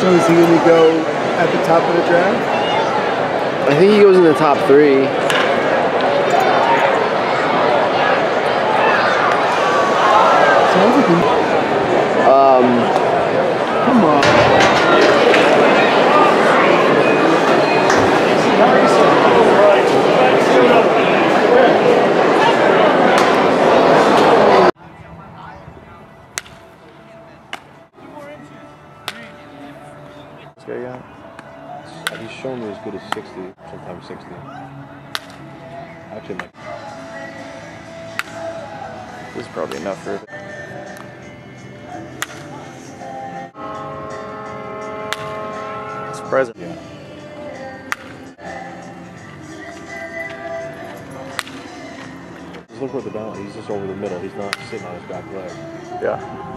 So is he going to go at the top of the draft? I think he goes in the top three. Sounds like. Um, Guy got? He's shown me as good as 60, sometimes 60. Actually, like, this is probably enough for. Surprising. yeah. Just look at the balance. He's just over the middle. He's not sitting on his back leg. Yeah.